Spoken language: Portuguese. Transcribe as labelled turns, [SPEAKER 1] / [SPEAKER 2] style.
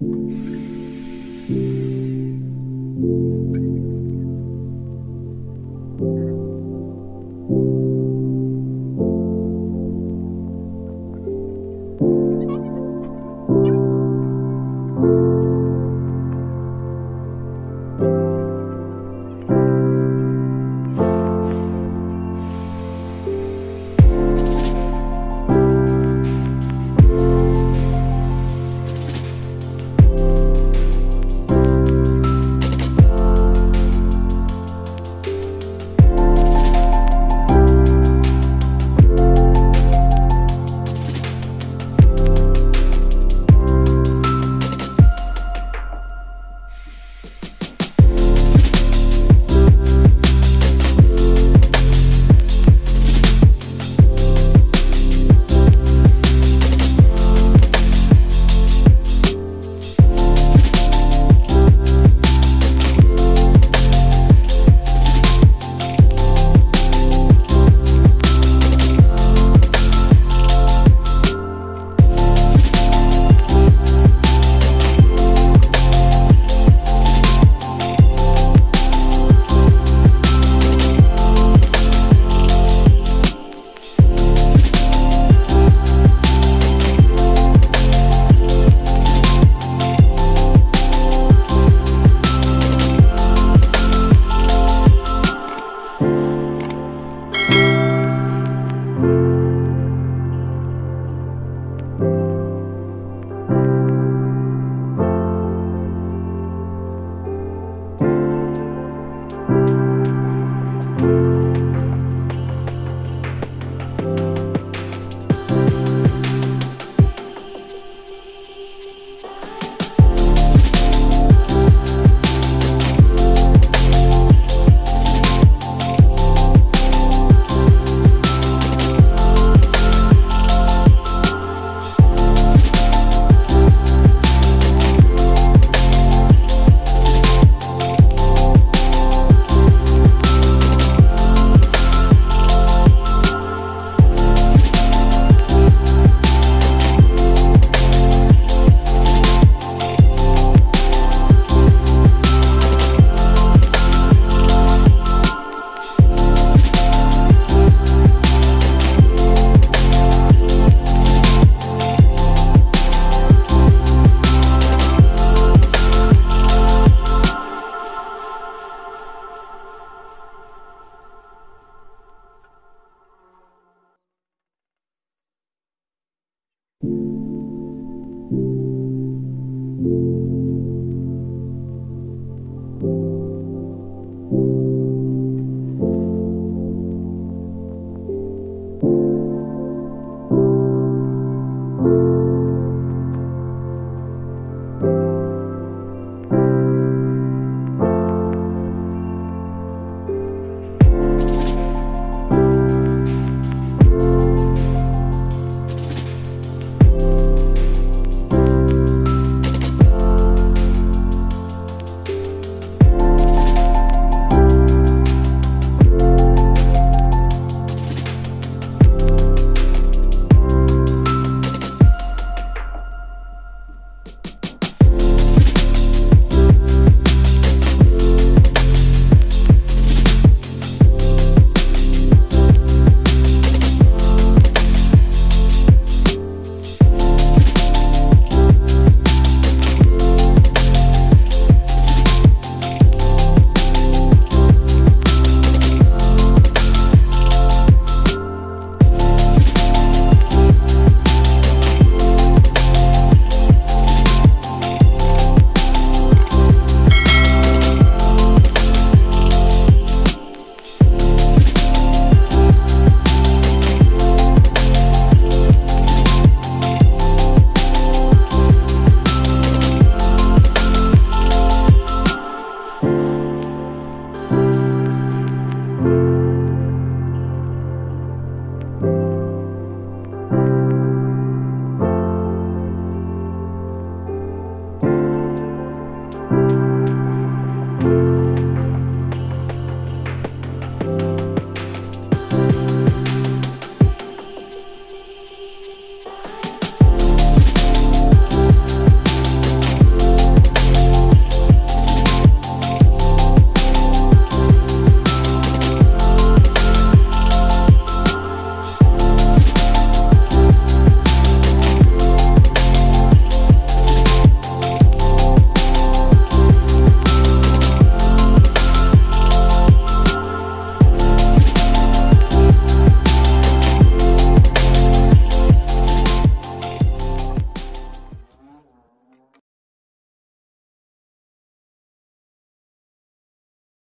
[SPEAKER 1] Música